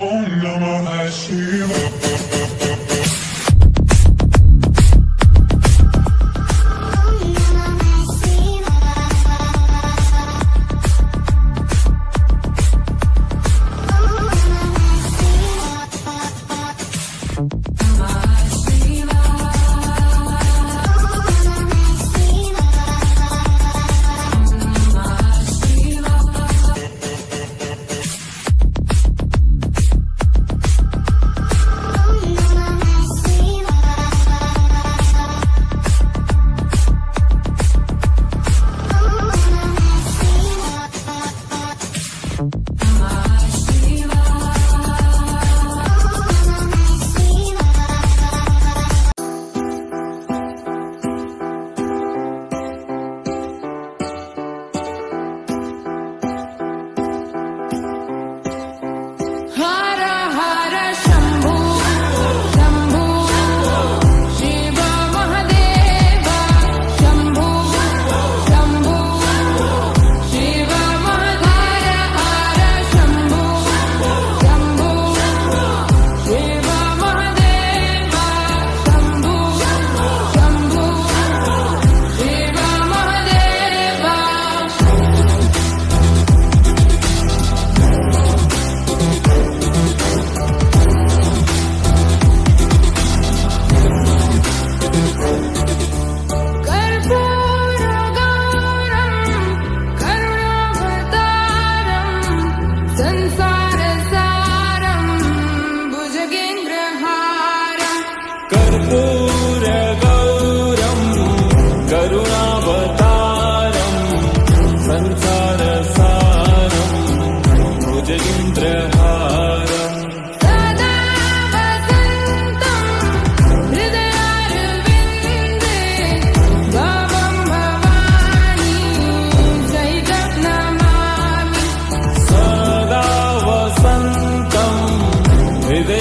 Oh no, Om Namah Shivaya.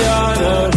honor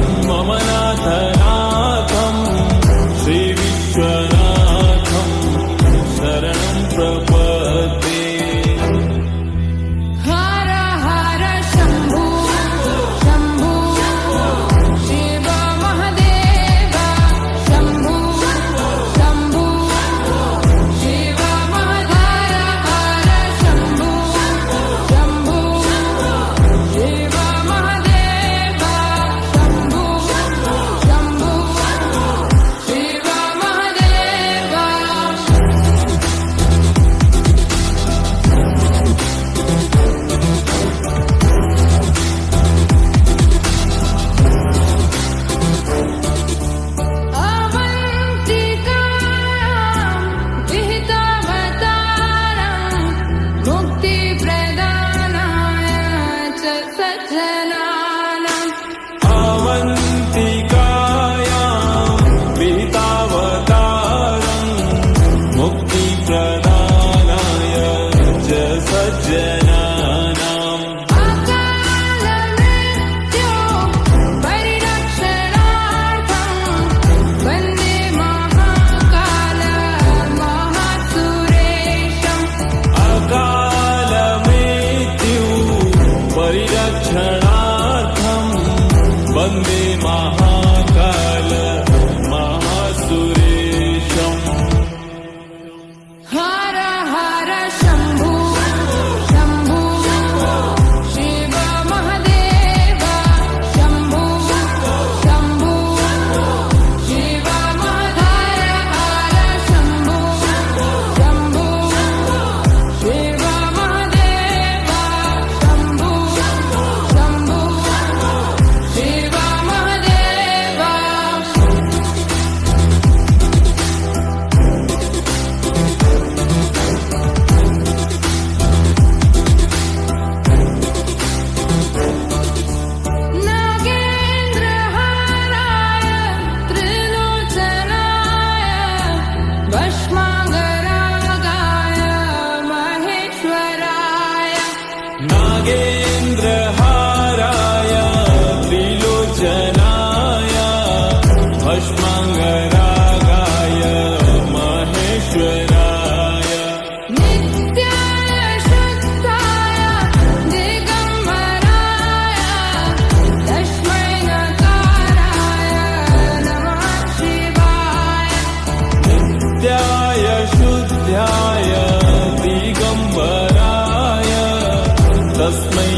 Just me